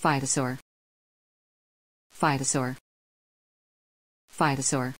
Phytosaur. Phytosaur. Phytosaur.